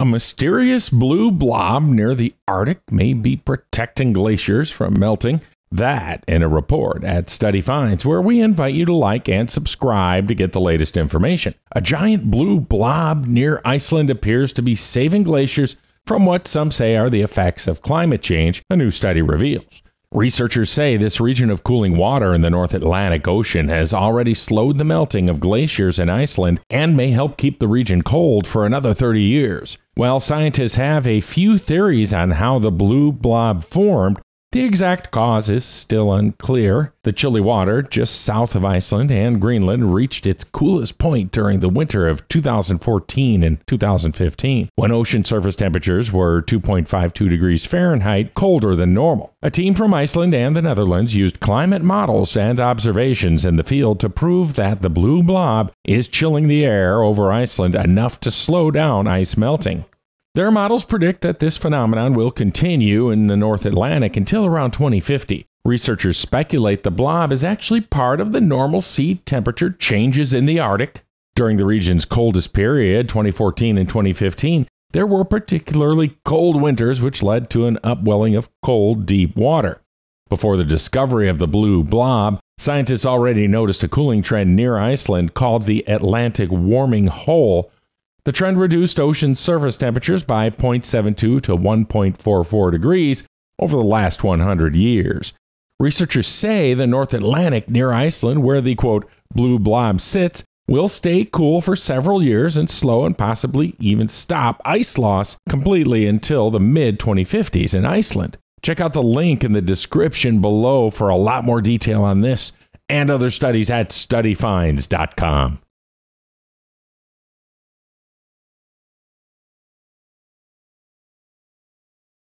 A mysterious blue blob near the Arctic may be protecting glaciers from melting. That in a report at StudyFinds, where we invite you to like and subscribe to get the latest information. A giant blue blob near Iceland appears to be saving glaciers from what some say are the effects of climate change, a new study reveals. Researchers say this region of cooling water in the North Atlantic Ocean has already slowed the melting of glaciers in Iceland and may help keep the region cold for another 30 years. While scientists have a few theories on how the blue blob formed, the exact cause is still unclear. The chilly water just south of Iceland and Greenland reached its coolest point during the winter of 2014 and 2015, when ocean surface temperatures were 2.52 degrees Fahrenheit colder than normal. A team from Iceland and the Netherlands used climate models and observations in the field to prove that the blue blob is chilling the air over Iceland enough to slow down ice melting. Their models predict that this phenomenon will continue in the North Atlantic until around 2050. Researchers speculate the blob is actually part of the normal sea temperature changes in the Arctic. During the region's coldest period, 2014 and 2015, there were particularly cold winters, which led to an upwelling of cold, deep water. Before the discovery of the blue blob, scientists already noticed a cooling trend near Iceland called the Atlantic warming hole, the trend reduced ocean surface temperatures by 0.72 to 1.44 degrees over the last 100 years. Researchers say the North Atlantic near Iceland, where the quote, blue blob sits, will stay cool for several years and slow and possibly even stop ice loss completely until the mid 2050s in Iceland. Check out the link in the description below for a lot more detail on this and other studies at studyfinds.com.